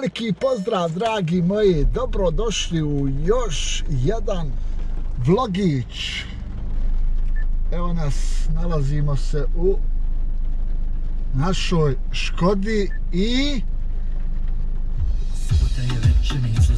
Veliki pozdrav dragi moji, dobrodošli u još jedan vlogić. Evo nas, nalazimo se u našoj Škodi i... Subota je večernica.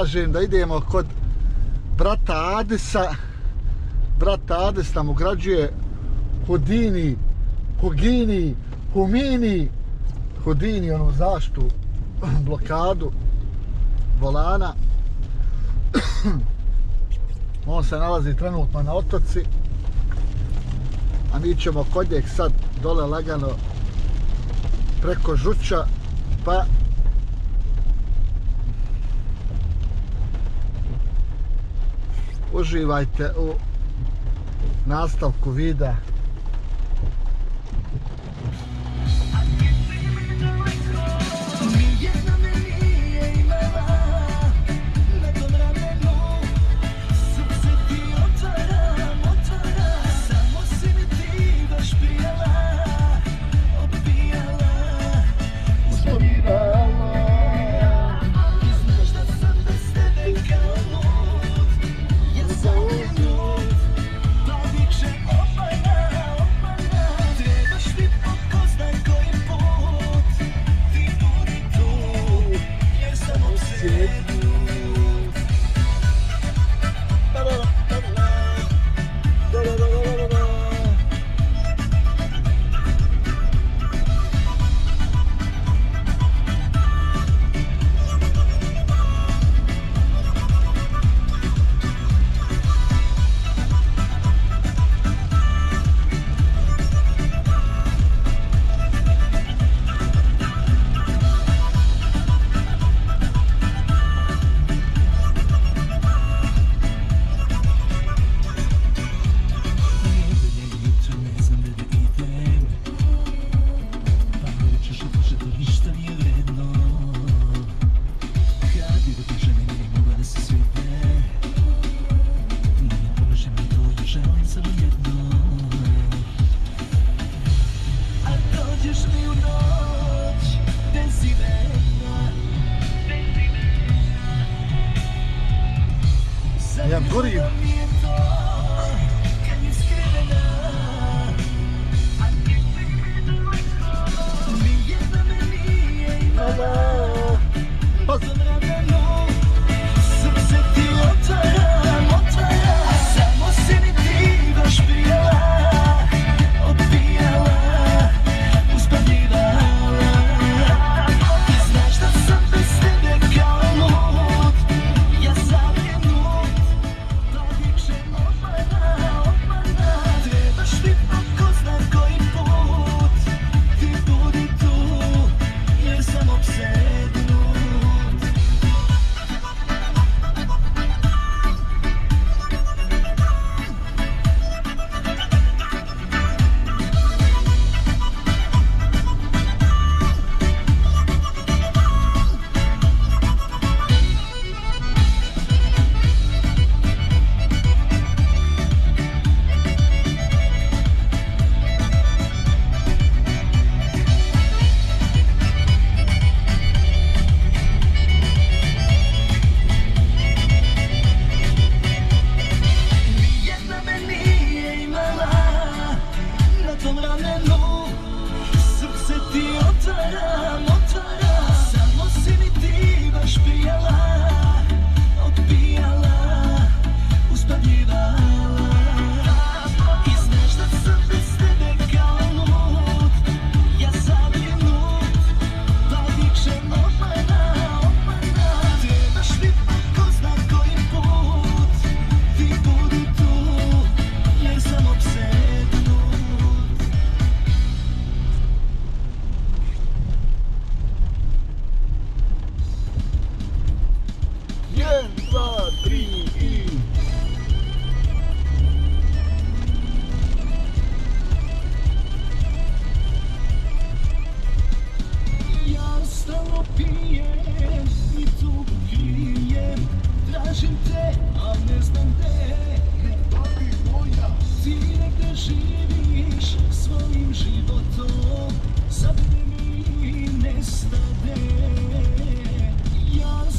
kažem da idemo kod brata Adesa. Brata Ades nam ugrađuje Hodini, Hogini, Humini, Hodini, onu zaštu, blokadu volana. On se nalazi trenutno na otoci. A mi ćemo kod njeg sad dole lagano preko žuća pa uživajte u nastavku videa. tražim te, ne znam te Ne babi moja, ti negde živiš svojim životom. Zabine ja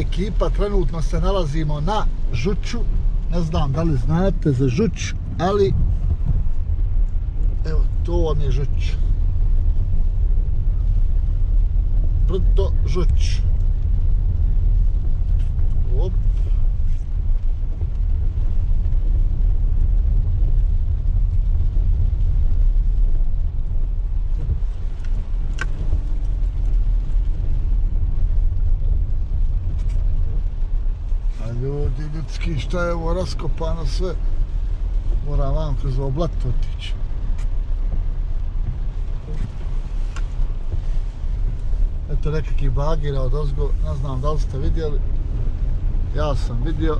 ekipa, trenutno se nalazimo na Žuću, ne znam da li znate za Žuć, ali evo to vam je Žuć. Brdo Žuć. I šta je ovo raskopano sve. Moram vam kroz ovo otići. Eto bagira od ozgo, ne znam da li ste vidjeli. Ja sam vidio.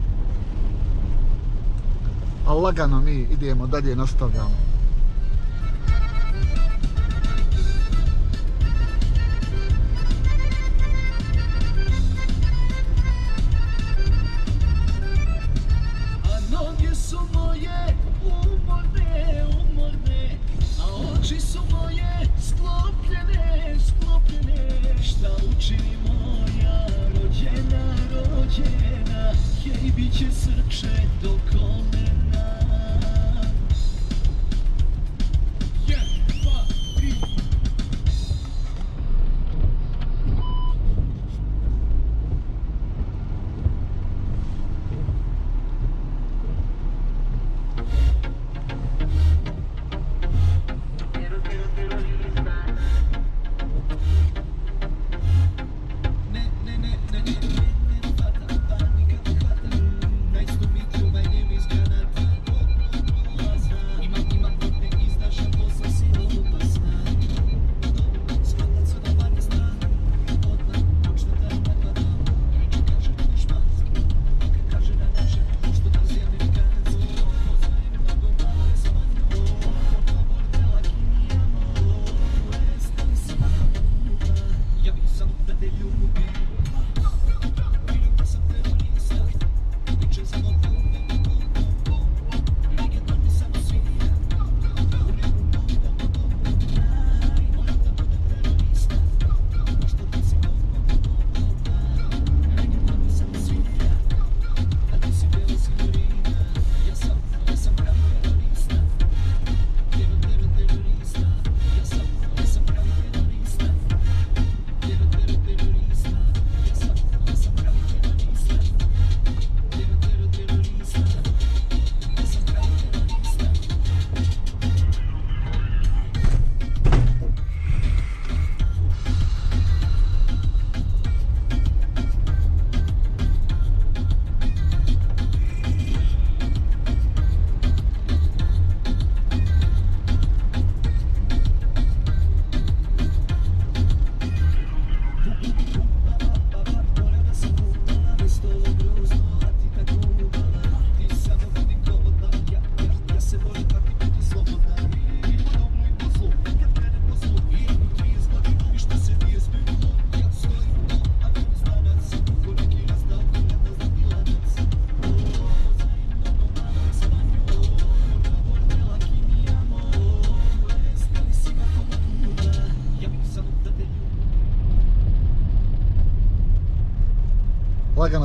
A lagano mi idemo dalje, nastavljamo. nauczyli moja rodzina, rodzina. Jej bicie srce dokona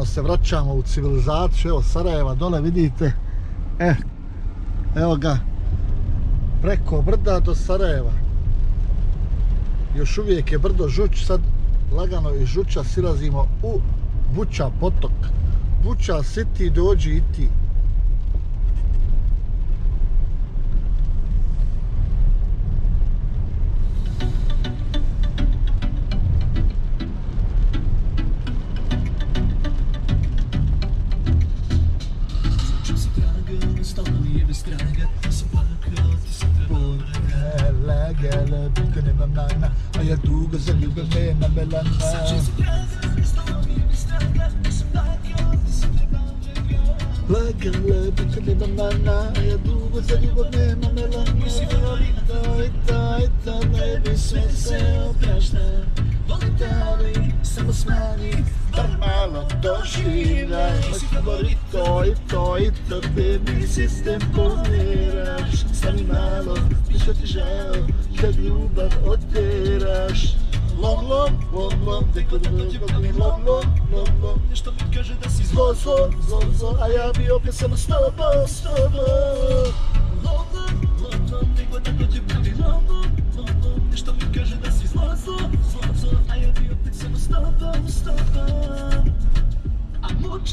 se vraćamo u civilizaciju, evo Sarajeva dole vidite, e, evo ga, preko brda do Sarajeva. Još uvijek je brdo Žuć, sad lagano iz Žuća silazimo u Buća potok. Buća City, dođi i ti. Moj favorito, i to, i to, te mi sistem pomiraš. Stani malo, više ti žao, kad ljubav oteraš. Lom, lom, lom, lom, tek od ljubav mi lom, lom, lom, lom. Nešto mi kaže da si Zlo, zlo, zlo, zlo, a ja bi opet samo s tobom, s.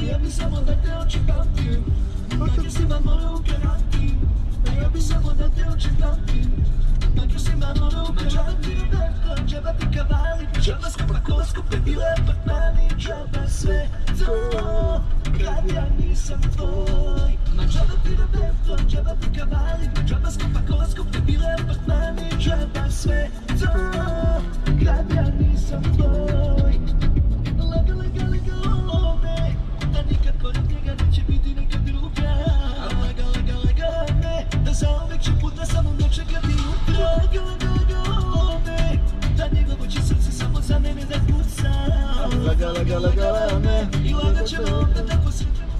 me me me A me me me ja bi samo da te oči pamtim Makar si ma moram garantim A ja bi samo da te oči pamtim Makar si ma moram garantim A ja bi samo da te oči pamtim Makar si ma moram garantim A ja bi samo da te oči pamtim Makar si ma moram garantim Džaba ti džaba ti kavali Džaba skupa kola skupe bile apartmani Džaba sve to Kad ja nisam tvoj. Ma džaba ti Roberto, džaba ti kavali Džaba skupa kola skupe bile apartmani Džaba sve to Kad ja nisam tvoj Da nikad pored njega neće biti neka druga Lega, lega, lega, me Da zauvek će put da samo ne čekati jutra Lega, lega, lega, ome Da njegovo će srce samo za mene da kuca Lega, lega, lega, lega, I lagat ćemo onda tako srećemo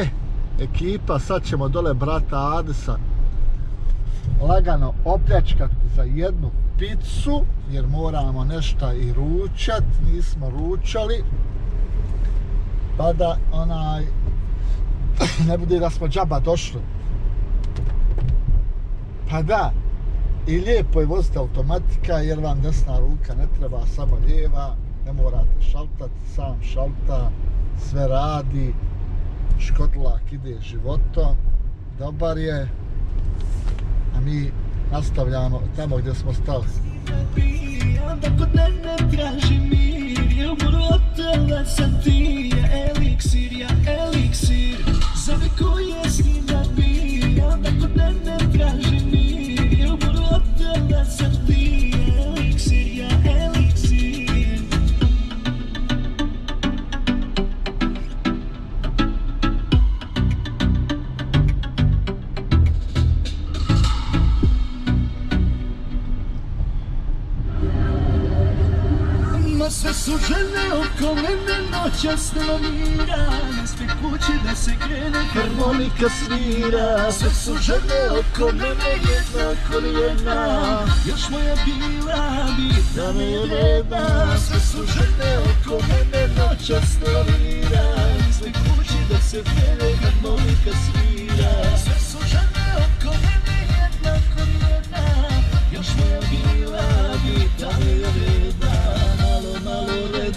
E, ekipa, sad ćemo dole brata Adesa lagano opljačkat za jednu picu, jer moramo nešto i ručat, nismo ručali. Pa da onaj, ne bude da smo džaba došli. Pa da, i lijepo je voziti automatika jer vam desna ruka ne treba, samo lijeva, ne morate šaltat, sam šalta, sve radi, škodlak ide životom, dobar je, a mi nastavljamo tamo gdje smo stali. Urotala sam ti je eliksir, ja eliksir su žene oko mene jedna korijena. Još moja bila bi Da me je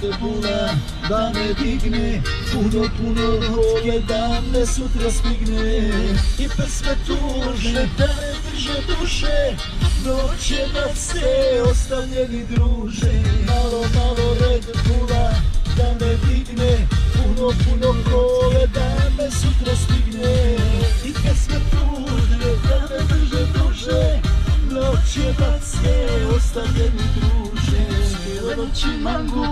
rede bula, da me digne. Puno, puno volje da me sutra stigne. I pesme tužne da me drže duše. Noće da se ostavljeni druže. Malo, malo rede bula, da me digne. Puno, puno kole da me sutra stigne. I pesme tužne da me drže duše. Noć je da se ostavljeni druže cijele noći mangu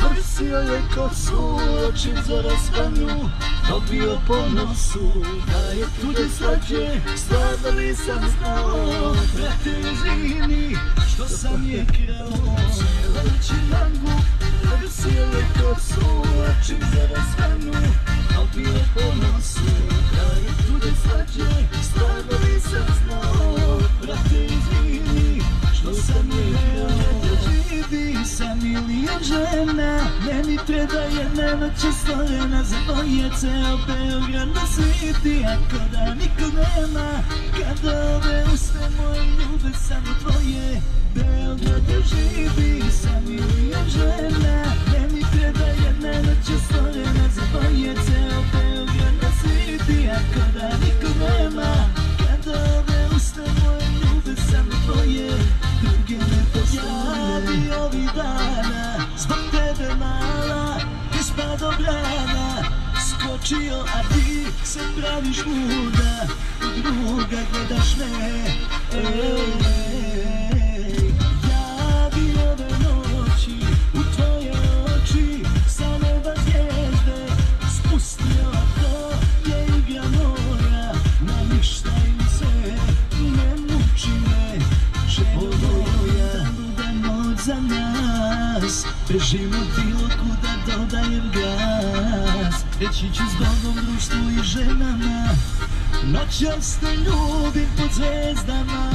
Nosio je kosu, oči za raspanju Dobio po nosu, da je tuđe slađe Stvarno nisam znao, brate izvini Što sam je krao. Nosio je kosu, noć stvorena Za dvoje ceo Beograd na sviti Ako da nikog nema Kada ove uste moje ljube Samo tvoje Beograd živi sa milion žena Meni treba jedna noć stvorena Za dvoje ceo Beograd na sviti Ako da nikog nema Kada ove Ispado brana Skočio, a ti se praviš luda U druga gledaš me Ej, ja bi ove U tvoje oči Sa neba zvijezde Spustio to Na ništa im se Ne muči me. Za nas? Bežimo bilo kuda dodajem gas Reći ću Bogom društvu i ženama Noćas te ljubim pod zvezdama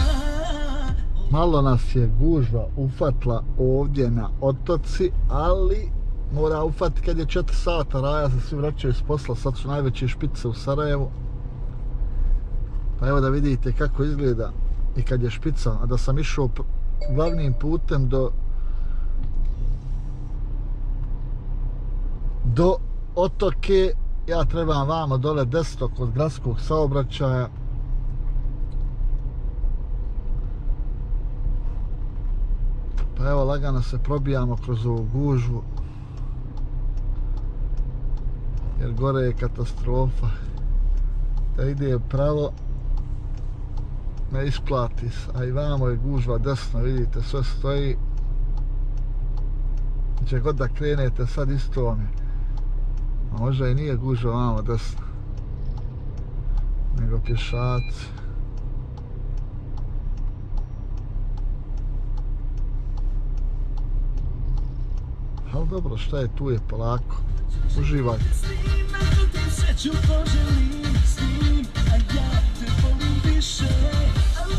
Malo nas je gužva ufatla ovdje na otoci, ali mora ufati kad je 4 sata, raja se svi vraćaju s posla, sad su najveće špice u Sarajevu. Pa evo da vidite kako izgleda i kad je špica, a da sam išao glavnim putem do do otoke, ja trebam vamo dole desno kod gradskog saobraćaja, Pa evo lagano se probijamo kroz ovu gužvu. Jer gore je katastrofa. Da ide pravo ne isplati se. A i vamo je gužva desno, vidite, sve stoji. Gdje god da krenete, sad isto vam je. Možda i nije gužva vamo desno. Nego pješaci. Ali dobro, šta je tu je polako. Uživaj. Sreću poželim s njim A ja te volim više Ali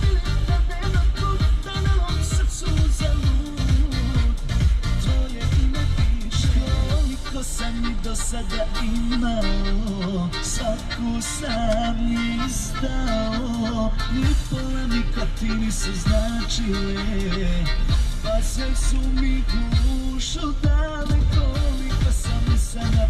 sam i do sada imao Svaku sam izdao. Ni pola nikotini su značile Pa sve su mi dušu dale Koliko sam i sada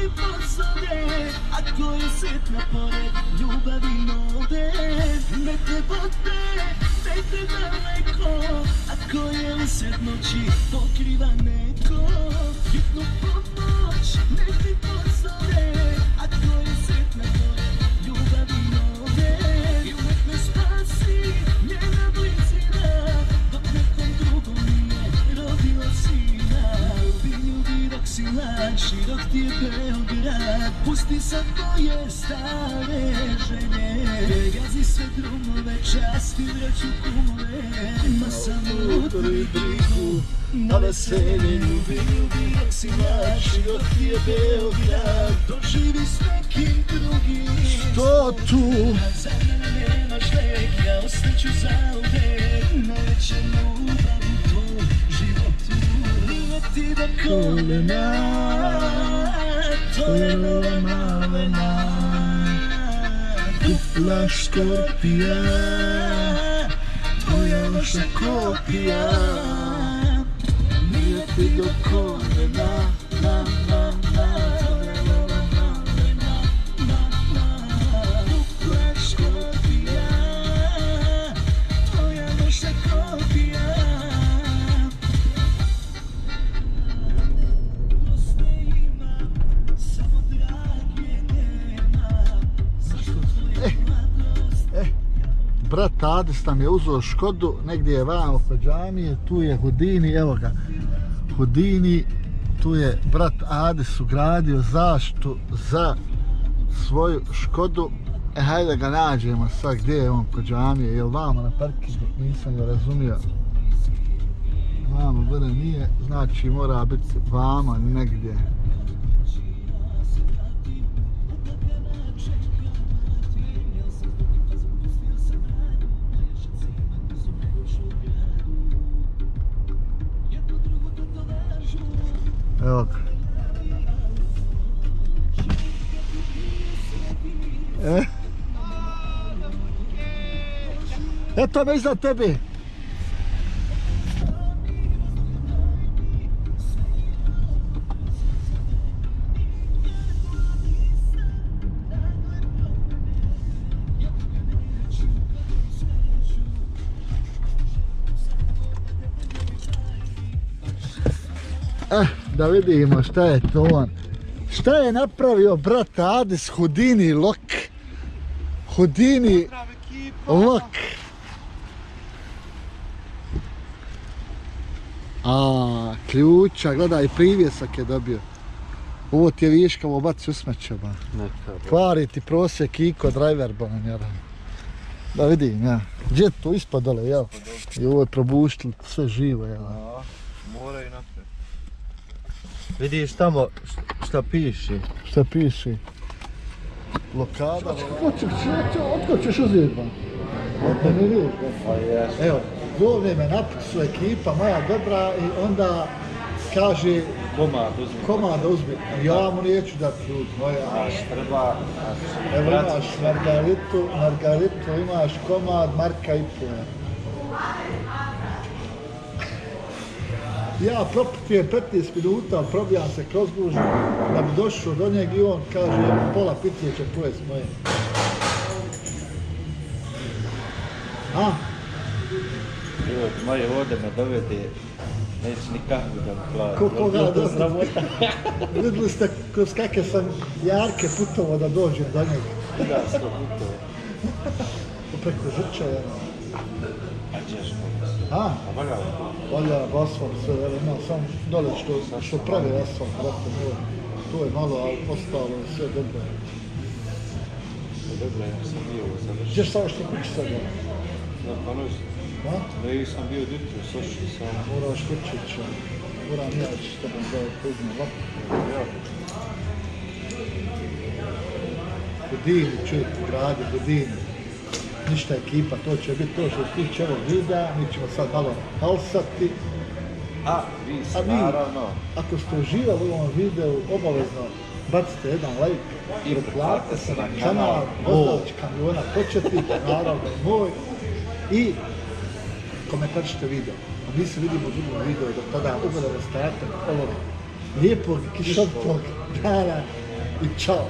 mi pozove Ako je sretna pored ljubavi nove Nek te vode, nek te daleko Ako je usred noći pokriva neko. Hitnu pomoć, nek mi pozove Ako je sretna pored ljubavi nove mlad, širok ti je Beograd Pusti sad tvoje stare želje Gazi sve drumove, časti vraću kumove. Ma samo utoli brigu na veselje Ljubi, ljubi dok si mlad, širok ti je Beograd. Doživi s nekim drugim. To tu? Za mene nemaš lek, ja ostaću zauvek Najveća ljubav kolena nova malena Dupla škorpija Tvoja loša kopija. Nije ti do kolena brat Adis nam je uzeo Škodu, negdje je vamo oko tu je Hudini, evo ga, Hudini, tu je brat Adis ugradio zaštu za svoju Škodu. E, hajde ga nađemo sad, gdje je on kod džamije, jel vamo na parkingu, nisam ga razumio. Vamo, gore nije, znači mora biti vamo negdje. Evo ga. E? Eto me iza tebe. Da vidimo šta je to on. Šta je napravio brat Adis Hudini Lok? Hudini Lok. A, ključa, gledaj, privjesak je dobio. Ovo ti je viškavo, baci u smeće, ba. Kvari ti prosjek Iko driver, ba. Da vidim, ja. Gdje je to ispod dole, jel? I ovo je probuštilo sve živo, jel? Da, mora i napred. Vidiš tamo šta piše. Šta piše? Blokada. Otko ćeš, otko ćeš uzeti ba? Ne vidiš? Pa jes. Evo, zove me napisu ekipa moja dobra i onda kaže Komad uzmi. komada uzmi. Ja mu neću dati ljudi moja. Aš treba. Evo imaš Margaritu, Margaritu imaš komad Marka i. Ja proputujem 15 minuta, probijam se kroz gužu, da bi došao do njeg i on kaže, pola pitije će pojest moje. A? Ljudi moji ovdje me dovede, neće nikako da mi plati. Ko- koga dovede? sramota. Vidjeli ste kroz kakve sam jarke putovo da dođem do njega. Da, sto putova. Preko žrča, ja. A ćeš. A? A bagao. Valja asfalt sve, evo ima sam dole što, što pravi asfalt, brate moj. To je malo, ali ostalo je sve dobro. Dobro, ja sam bio završen. Gdje samo što kući sad? ja? Da, pa noć. A? Da i sam bio jutro, sošao sam. Moraš kući, će. Moram ja ću što vam zove pozno lako. Ja. Budini, čuj, gradi, Budini. Ništa ekipa, to će biti to što se tiče ovog videa, mi ćemo sad malo halsati. A, vi A vi, naravno. ako ste uživali u ovom videu, obavezno bacite jedan like I pretplatite se na kanal na kanal. Vozdalić kamiona početnik, naravno i moj. I komentarčite video. A mi se vidimo u drugom videu, do tada ugodno ostatak ovog lijepog kišovitog dana i čao.